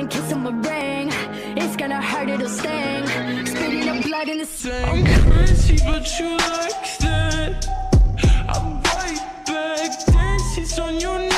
and kiss on my ring. It's gonna hurt, it'll sting. Spitting up blood in the sink I'm crazy, but you like that. I'm right back Dances on your